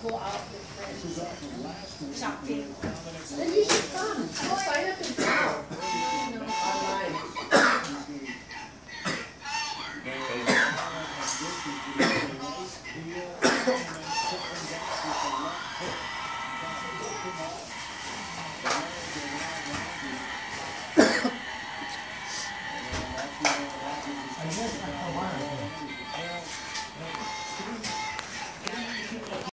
Go out the print shopping. Then you should come. I'll sign up and go. Online. I